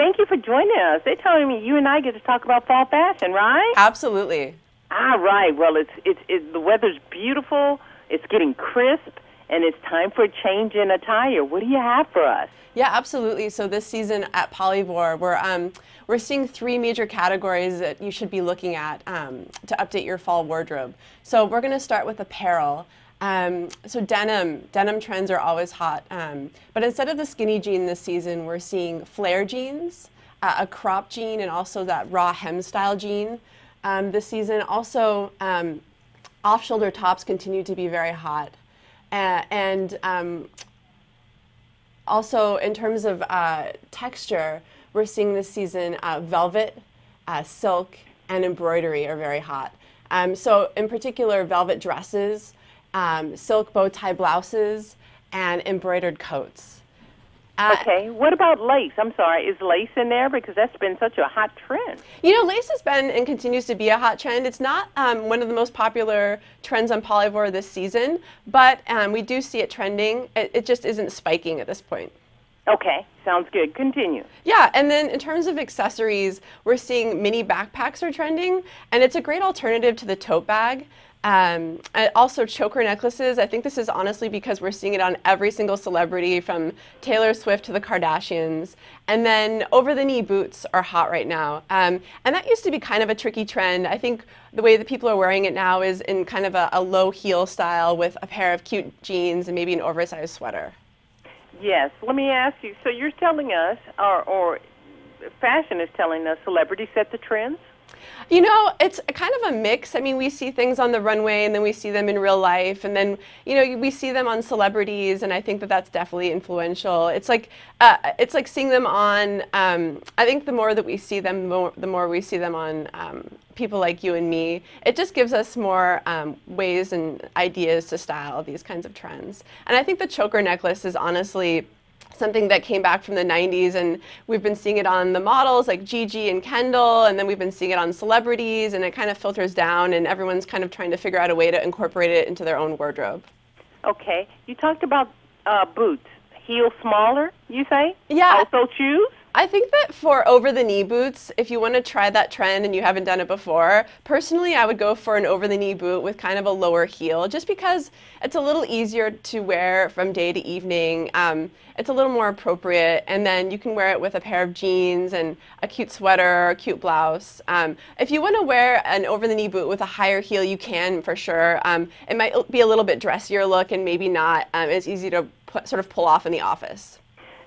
Thank you for joining us. They're telling me you and I get to talk about fall fashion, right? Absolutely. All right. Well, it's it's it, the weather's beautiful. It's getting crisp, and it's time for a change in attire. What do you have for us? Yeah, absolutely. So this season at Polyvore, we're um, we're seeing three major categories that you should be looking at um, to update your fall wardrobe. So we're going to start with apparel. Um, so denim, denim trends are always hot. Um, but instead of the skinny jean this season, we're seeing flare jeans, uh, a crop jean, and also that raw hem style jean. Um, this season, also um, off-shoulder tops continue to be very hot, uh, and um, also, in terms of uh, texture, we're seeing this season uh, velvet, uh, silk, and embroidery are very hot. Um, so, in particular, velvet dresses, um, silk bow tie blouses, and embroidered coats. Uh, Okay. What about lace? I'm sorry. Is lace in there because that's been such a hot trend? You know, lace has been and continues to be a hot trend. It's not um, one of the most popular trends on Polyvore this season, but um, we do see it trending. It, it just isn't spiking at this point. Okay. Sounds good. Continue. Yeah, and then in terms of accessories, we're seeing mini backpacks are trending, and it's a great alternative to the tote bag. Um, and also choker necklaces. I think this is honestly because we're seeing it on every single celebrity from Taylor Swift to the Kardashians. And then over the knee boots are hot right now. Um, and that used to be kind of a tricky trend. I think the way that people are wearing it now is in kind of a, a low heel style with a pair of cute jeans and maybe an oversized sweater. Yes. Let me ask you. So you're telling us, or, or fashion is telling us, celebrities set the trends? You know, it's kind of a mix. I mean, we see things on the runway and then we see them in real life and then, you know, we see them on celebrities and I think that that's definitely influential. It's like uh, it's like seeing them on um, I think the more that we see them, the more, the more we see them on um, people like you and me. It just gives us more um, ways and ideas to style these kinds of trends. And I think the choker necklace is honestly something that came back from the 90s and we've been seeing it on the models like Gigi and Kendall and then we've been seeing it on celebrities and it kind of filters down and everyone's kind of trying to figure out a way to incorporate it into their own wardrobe. Okay. You talked about uh, boots. Heel smaller, you say? Yeah. Also shoes? I think that for over the knee boots, if you want to try that trend and you haven't done it before, personally I would go for an over the knee boot with kind of a lower heel just because it's a little easier to wear from day to evening. Um, it's a little more appropriate, and then you can wear it with a pair of jeans and a cute sweater or a cute blouse. Um, if you want to wear an over the knee boot with a higher heel, you can for sure. Um, it might be a little bit dressier look and maybe not um, as easy to put, sort of pull off in the office.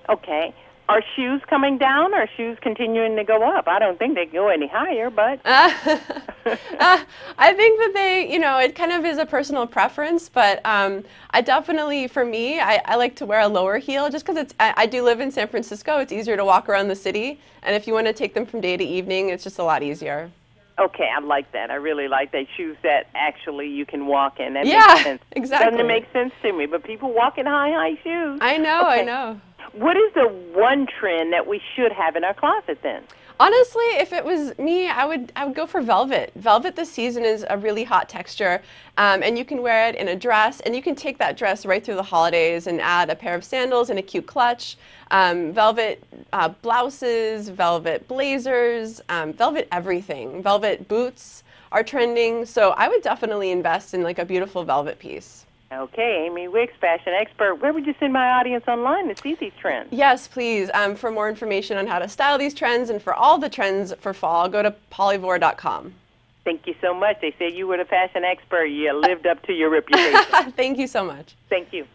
Okay. Are shoes coming down or are shoes continuing to go up? I don't think they go any higher, but Uh, I think that they, you know, it kind of is a personal preference, but um, I definitely, for me, I, I like to wear a lower heel just because it's. I, I do live in San Francisco. It's easier to walk around the city, and if you want to take them from day to evening, it's just a lot easier. okay, I like that. I really like that shoes that actually you can walk in. That Yeah, makes sense. exactly. Doesn't make sense to me? But people walk in high, high shoes. I know, I know. What is the one trend that we should have in our closet then? Honestly, if it was me, I would I would go for velvet. Velvet this season is a really hot texture, um, and you can wear it in a dress, and you can take that dress right through the holidays and add a pair of sandals and a cute clutch. Um, velvet uh, blouses, velvet blazers, um, velvet everything. Velvet boots are trending, so I would definitely invest in like a beautiful velvet piece. Okay, Amy Wicks, fashion expert. Where would you send my audience online to see these trends? Yes, please. Um, for more information on how to style these trends and for all the trends for fall, go to polyvore.com. Thank you so much. They say you were the fashion expert. You lived up to your reputation. Thank you so much. Thank you.